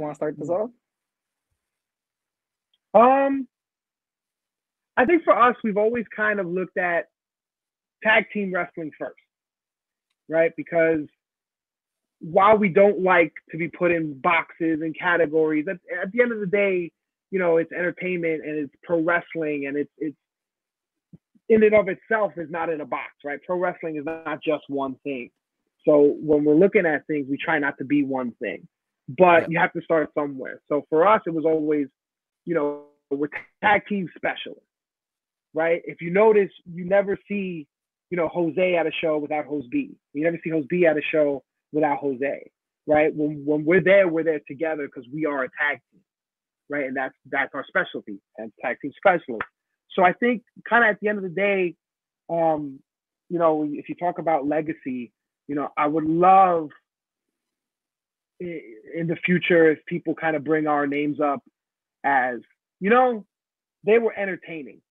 you want to start this off? Um, I think for us, we've always kind of looked at tag team wrestling first, right? Because while we don't like to be put in boxes and categories, at, at the end of the day, you know, it's entertainment and it's pro wrestling and it's it's in and of itself is not in a box, right? Pro wrestling is not just one thing. So when we're looking at things, we try not to be one thing, but yeah. you have to start somewhere. So for us, it was always, you know, we're tag team specialists, right? If you notice, you never see, you know, Jose at a show without Jose B. You never see Jose B at a show without Jose, right? When when we're there, we're there together because we are a tag team, right? And that's that's our specialty and tag team specialists. So I think kind of at the end of the day, um, you know, if you talk about legacy, you know, I would love in the future if people kind of bring our names up as, you know, they were entertaining.